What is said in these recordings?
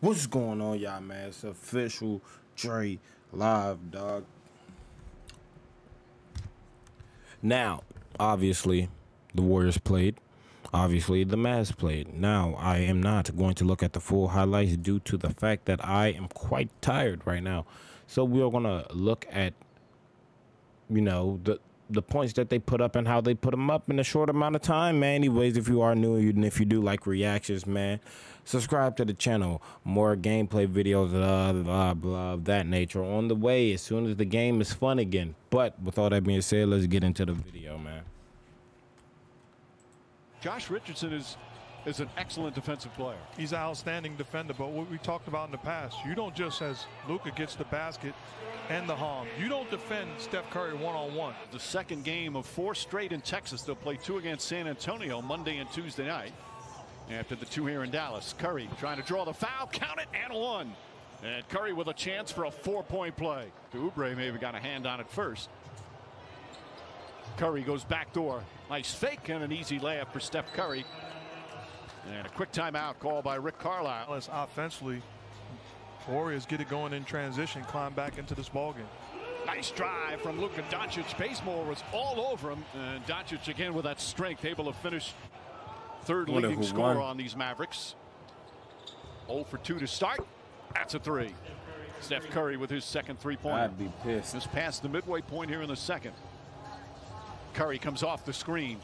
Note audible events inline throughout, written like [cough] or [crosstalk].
What's going on, y'all, man? It's official Dre live, dog. Now, obviously, the Warriors played. Obviously, the Mavs played. Now, I am not going to look at the full highlights due to the fact that I am quite tired right now. So we are gonna look at, you know, the the points that they put up and how they put them up in a short amount of time, man. Anyways, if you are new and if you do like reactions, man, subscribe to the channel. More gameplay videos, blah, blah, blah, of that nature on the way as soon as the game is fun again. But with all that being said, let's get into the video, man. Josh Richardson is is an excellent defensive player. He's an outstanding defender, but what we talked about in the past, you don't just as Luka gets the basket and the harm. You don't defend Steph Curry one-on-one. The second game of four straight in Texas. They'll play two against San Antonio Monday and Tuesday night. After the two here in Dallas. Curry trying to draw the foul, count it, and one. And Curry with a chance for a four-point play. Oubre maybe got a hand on it first. Curry goes back door. Nice fake and an easy layup for Steph Curry. And a quick timeout call by Rick Carlisle. Dallas offensively, Warriors get it going in transition, climb back into this ballgame. Nice drive from Luka Doncic. Bazemore was all over him. And Doncic again with that strength, able to finish third Wonder leading scorer won. on these Mavericks. 0 for 2 to start. That's a three. Steph Curry with his second three-pointer. I'd be pissed. Just past the midway point here in the second. Curry comes off the screen.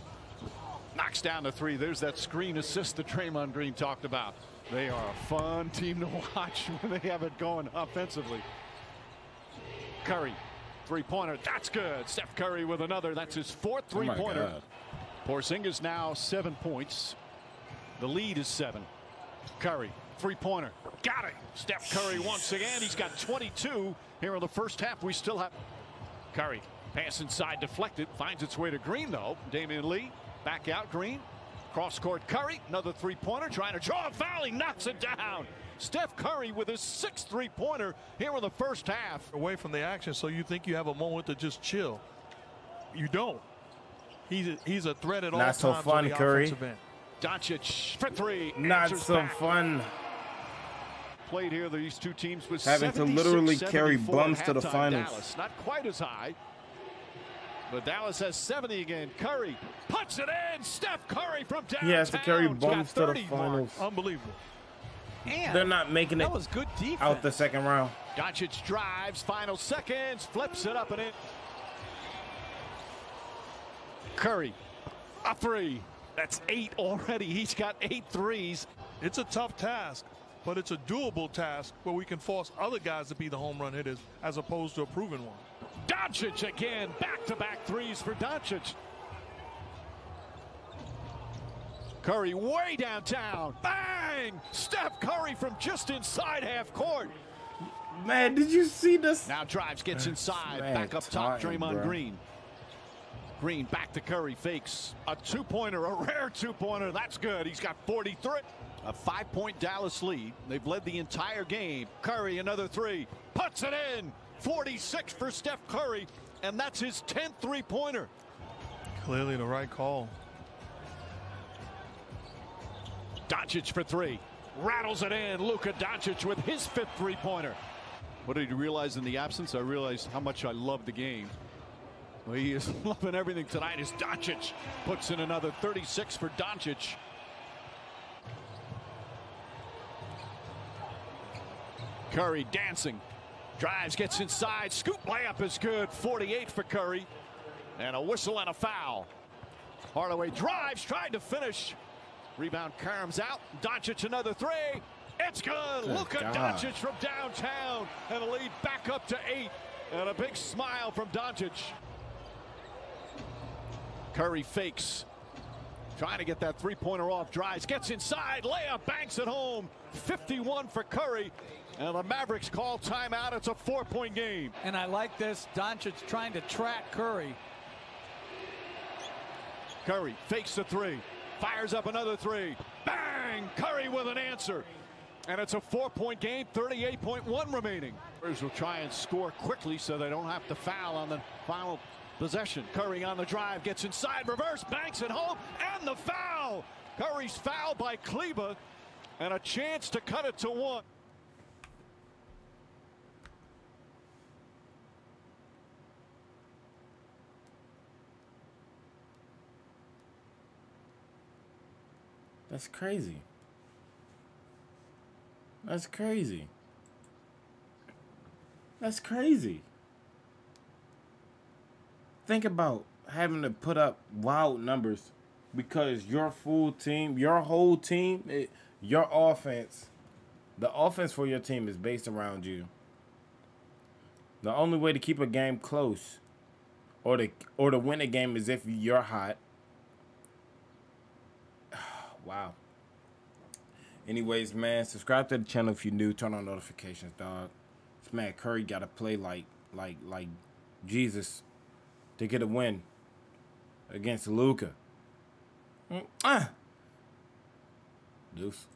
Knocks down the three. There's that screen assist that Draymond Green talked about. They are a fun team to [laughs] watch when they have it going offensively. Curry, three-pointer. That's good. Steph Curry with another. That's his fourth Oh three-pointer. God. Porzingis now seven points. The lead is seven. Curry, three-pointer. Got it. Steph Curry once again. He's got 22 here in the first half. We still have Curry. Pass inside deflected. Finds its way to Green though. Damion Lee back out. Green. Cross court Curry. Another three-pointer. Trying to draw a foul. He knocks it down. Steph Curry with his sixth three-pointer here in the first half. Away from the action, so you think you have a moment to just chill. You don't. He's a, he's a threat at all Not times so fun, Curry. Doncic for three. Not so back. fun. played here. These two teams with Having to literally carry 76-74 bums to the halftime. finals. Dallas not quite as high. But Dallas has 70 again. Curry puts it in. Steph Curry from downtown. He has to carry Got to the 30 mark. finals. Unbelievable. And They're not making it that was good defense. out the second round. Doncic drives, final seconds, flips it up and in. Curry, a three. That's eight already. He's got eight threes. It's a tough task, but it's a doable task where we can force other guys to be the home run hitters as opposed to a proven one. Doncic again, back-to-back threes for Doncic. Curry way downtown. Bang! Steph Curry from just inside half court. Man, did you see this? Now drives, gets inside. Man, Back up top, time, Draymond bro. Green. Green back to Curry, fakes a two-pointer, a rare two-pointer. That's good. He's got 43. A five-point Dallas lead. They've led the entire game. Curry another three, puts it in. 46 for Steph Curry, and that's his 10th three-pointer. Clearly the right call. Doncic for three. Rattles it in. Luka Doncic with his fifth three-pointer. What did you realize in the absence? I realized how much I love the game. Well, he is [laughs] loving everything tonight as Doncic puts in another 36 for Doncic. Curry dancing. Drives, gets inside. Scoop layup is good. 48 for Curry. And a whistle and a foul. Hardaway drives, tried to finish. Rebound comes out. Doncic another three. It's good. Good Luka. Doncic from downtown. And a lead back up to eight. And a big smile from Doncic. Curry fakes. Trying to get that three-pointer off. Drives. Gets inside. Layup. Banks at home. 51 for Curry. And the Mavericks call timeout. It's a four-point game. And I like this. Doncic trying to track Curry. Curry fakes the three, fires up another three. Bang! Curry with an answer. And it's a four-point game, 38.1 remaining. Spurs will try and score quickly so they don't have to foul on the final possession. Curry on the drive, gets inside, reverse, banks it home, and the foul! Curry's fouled by Kleber, and a chance to cut it to one. That's crazy. That's crazy. That's crazy. Think about having to put up wild numbers because your full team, your whole team, it, your offense, the offense for your team is based around you. The only way to keep a game close or to or to win a game is if you're hot. [sighs] wow. Anyways, man, subscribe to the channel if you're new. Turn on notifications, dog. This man Curry got to play like like like Jesus to get a win against Luka. Mm, ah. Deuce.